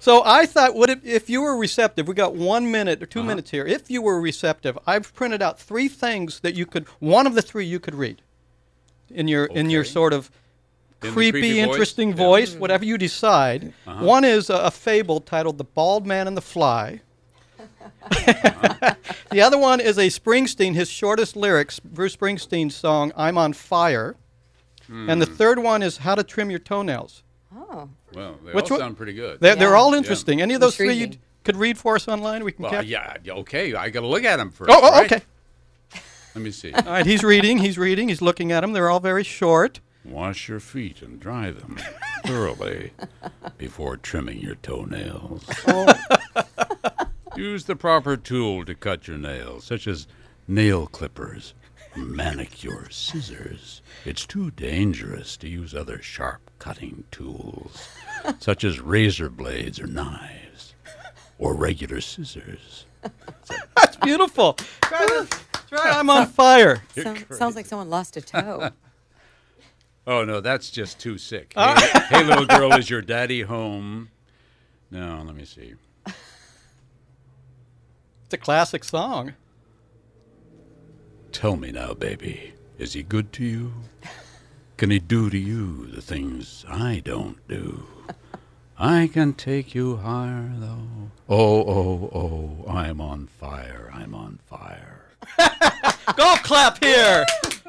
So I thought, would it, if you were receptive, we got one minute or 2 Uh-huh. minutes here. If you were receptive, I've printed out three things that you could. One of the three you could read in your in your sort of creepy, creepy voice? interesting Yeah. voice, whatever you decide. Uh-huh. One is a, a fable titled "The Bald Man and the Fly." the other one is a Springsteen, his shortest lyrics, Bruce Springsteen's song "I'm on Fire," and the Hmm. third one is "How to Trim Your Toenails." Oh, Well, they Which all one- sound pretty good. They're, they're all interesting. Any of those three you could read for us online? We can well, cap- yeah, yeah, okay. I got to look at them first. Oh, oh right? okay. Let me see. All right, he's reading. He's reading. He's looking at them. They're all very short. Wash your feet and dry them thoroughly before trimming your toenails. Use the proper tool to cut your nails, such as nail clippers or manicure scissors. It's too dangerous to use other sharp cutting tools, such as razor blades or knives, or regular scissors. That's beautiful. Try this. Try I'm on fire. Sound, sounds like someone lost a toe. Oh no, that's just too sick. Ah. Hey, hey, little girl, is your daddy home? No, let me see. It's a classic song. Tell me now, baby, is he good to you? Can he do to you the things I don't do? I can take you higher, though. Oh, oh, oh, I'm on fire, I'm on fire. Golf clap here.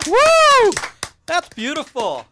Woo! That's beautiful.